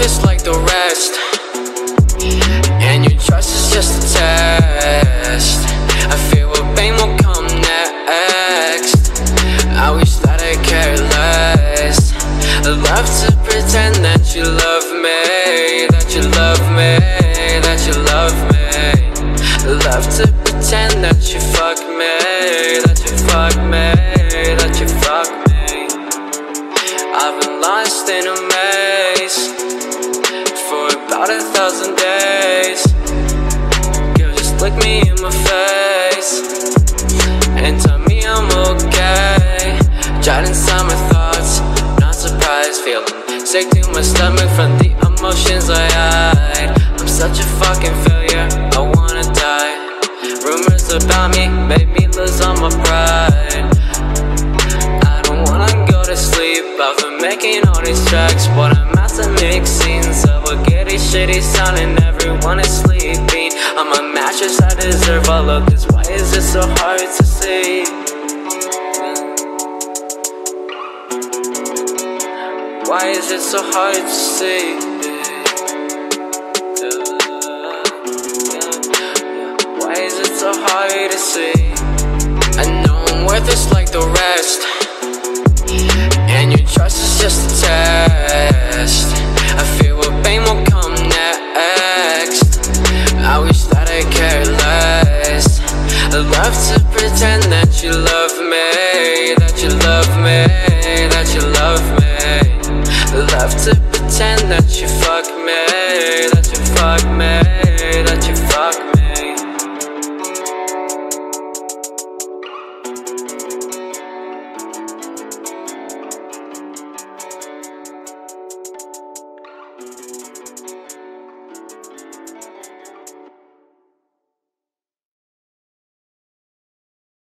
love is like the rest. And your trust is just a test. I fear what pain will come next. I wish that I cared less. I love to pretend that you love me That you love me, that you love me. I love to pretend that you fuck me That you fuck me, that you fuck me. I've been lost in a maze about a thousand days. Girl, just look me in my face and tell me I'm okay. Jot inside my thoughts, not surprised, feeling sick to my stomach from the emotions I hide. I'm such a fucking failure, I wanna die. Rumors about me made me lose all my pride. I don't wanna go to sleep. I've been making all these tracks, but I'm at to make scenes of shitty sound, and everyone is sleeping. I'm a mattress, I deserve all of this. Why is it so hard to see? Why is it so hard to see? Why is it so hard to see? I know I'm worthless like the rest. I love to pretend that you love me, that you love me.